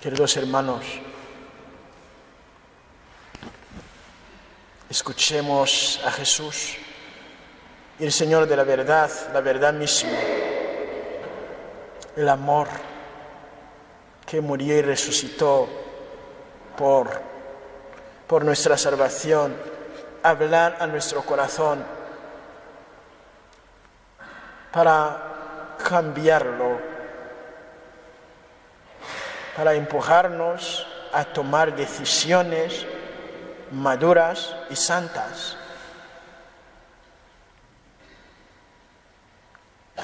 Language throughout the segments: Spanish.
Queridos hermanos, escuchemos a Jesús, el Señor de la verdad, la verdad misma, el amor que murió y resucitó por, por nuestra salvación, hablar a nuestro corazón para cambiarlo para empujarnos a tomar decisiones maduras y santas.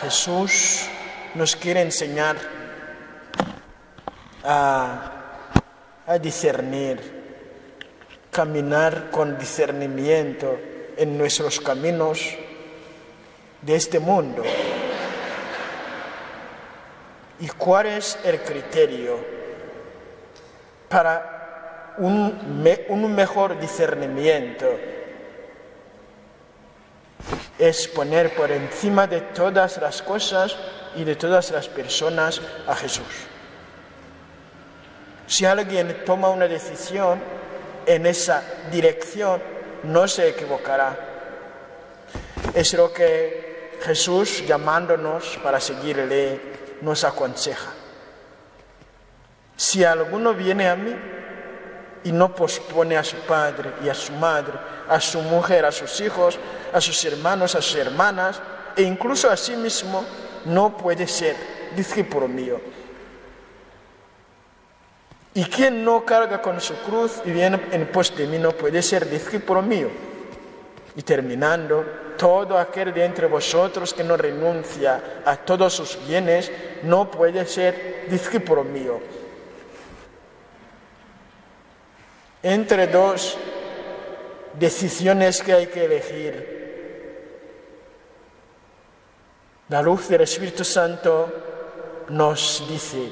Jesús nos quiere enseñar a, a discernir, caminar con discernimiento en nuestros caminos de este mundo. ¿Y cuál es el criterio? para un, mejor discernimiento es poner por encima de todas las cosas y de todas las personas a Jesús. Si alguien toma una decisión en esa dirección, no se equivocará. Es lo que Jesús, llamándonos para seguirle, nos aconseja. Si alguno viene a mí y no pospone a su padre y a su madre, a su mujer, a sus hijos, a sus hermanos, a sus hermanas, e incluso a sí mismo, no puede ser discípulo mío. Y quien no carga con su cruz y viene en pos de mí no puede ser discípulo mío. Y terminando, todo aquel de entre vosotros que no renuncia a todos sus bienes no puede ser discípulo mío. entre dos decisiones que hay que elegir. La luz del Espíritu Santo nos dice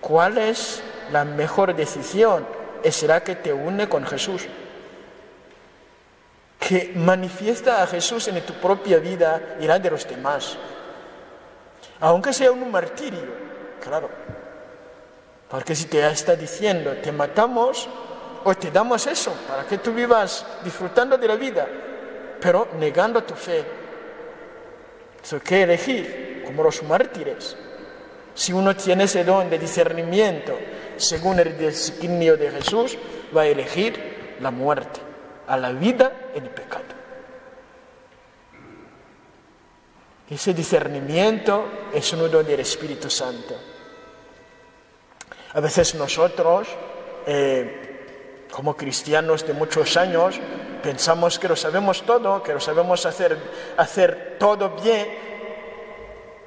cuál es la mejor decisión. Será que te une con Jesús, que manifiesta a Jesús en tu propia vida y la de los demás. Aunque sea un martirio, claro. Porque si te está diciendo, te matamos, o te damos eso para que tú vivas disfrutando de la vida, pero negando tu fe. Eso que elegir, como los mártires. Si uno tiene ese don de discernimiento según el designio de Jesús, va a elegir la muerte, a la vida en el pecado. Ese discernimiento es un don del Espíritu Santo. A veces nosotros eh, como cristianos de muchos años, pensamos que lo sabemos todo, que lo sabemos hacer, hacer todo bien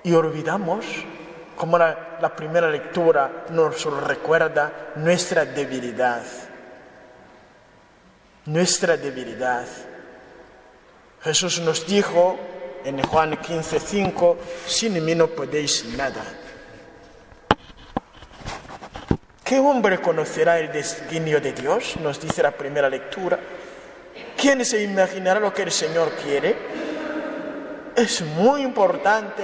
y olvidamos, como la, la primera lectura nos recuerda, nuestra debilidad. Nuestra debilidad. Jesús nos dijo en Juan 15:5, sin mí no podéis nada. ¿Qué hombre conocerá el destino de Dios? Nos dice la primera lectura. ¿Quién se imaginará lo que el Señor quiere? Es muy importante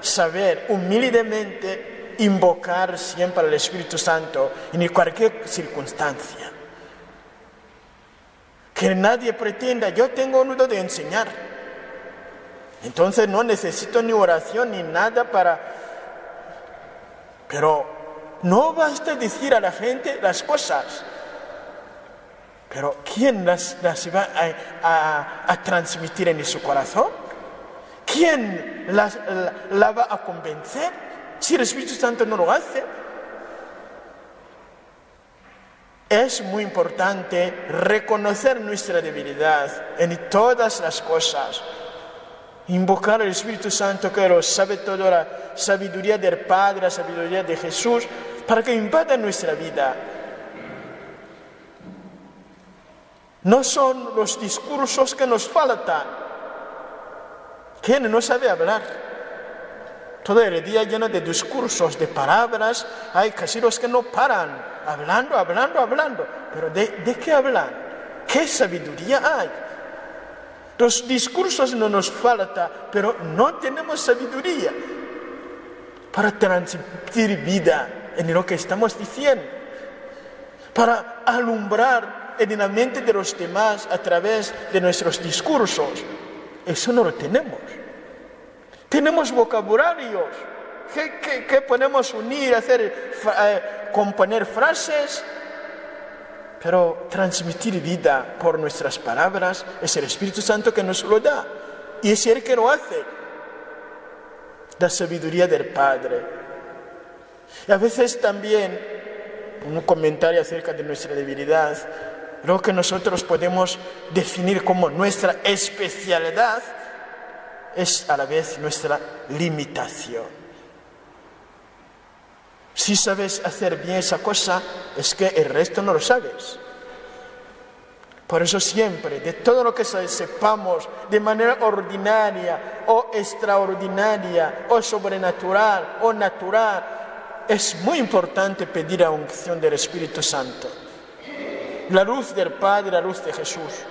saber humildemente invocar siempre al Espíritu Santo en cualquier circunstancia. Que nadie pretenda, yo tengo un nudo de enseñar. Entonces no necesito ni oración ni nada para... Pero no basta decir a la gente las cosas, pero ¿quién las, va a, transmitir en su corazón? ¿Quién las, la, va a convencer si el Espíritu Santo no lo hace? Es muy importante reconocer nuestra debilidad en todas las cosas. Invocar al Espíritu Santo que lo sabe toda la sabiduría del Padre, la sabiduría de Jesús, para que invada nuestra vida. No son los discursos que nos faltan. ¿Quién no sabe hablar? Todo el día lleno de discursos, de palabras. Hay casi los que no paran, hablando, hablando, hablando. Pero ¿de, de qué hablan? ¿Qué sabiduría hay? Los discursos no nos faltan, pero no tenemos sabiduría para transmitir vida en lo que estamos diciendo, para alumbrar en la mente de los demás a través de nuestros discursos. Eso no lo tenemos. Tenemos vocabularios que, podemos unir, hacer, eh, componer frases, pero transmitir vida por nuestras palabras es el Espíritu Santo que nos lo da. Y es Él que lo hace. La sabiduría del Padre. Y a veces también, un comentario acerca de nuestra debilidad, lo que nosotros podemos definir como nuestra especialidad es a la vez nuestra limitación. Si sabes hacer bien esa cosa, es que el resto no lo sabes. Por eso siempre, de todo lo que sepamos de manera ordinaria o extraordinaria o sobrenatural o natural, es muy importante pedir la unción del Espíritu Santo. La luz del Padre, la luz de Jesús